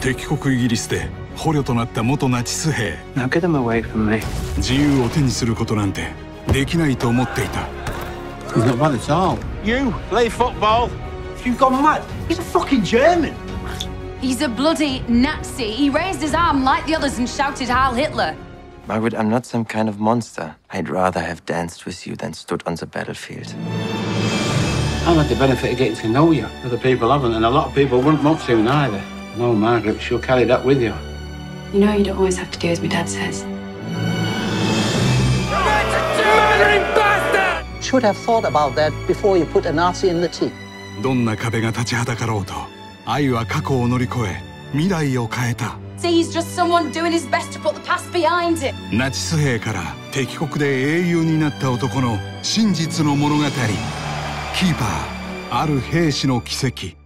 敵国イギリスで捕虜となった元ナチス兵 Now get them away from me. 自由を手にすることなんてできないと思っていた He's not bad at all. You play football. You've gone mad. He's a fucking German. He's a bloody Nazi. He raised his arm like the others and shouted Heil Hitler. Margaret, I'm not some kind of monster. I'd rather have danced with you than stood on the battlefield. I've had the benefit of getting to know you. Other people haven't, and a lot of people wouldn't want to either. No, Margaret, she'll carry that with you. You know you don't always have to do as my dad says. Should have thought about that before you put a Nazi in the tea. どんな壁が立ちはだかろうと愛は過去を乗り越え未来を変えた See, he's just someone doing his best to put the past behind him. ナチス兵から敵国で英雄になった男の真実の物語キーパーある兵士の奇跡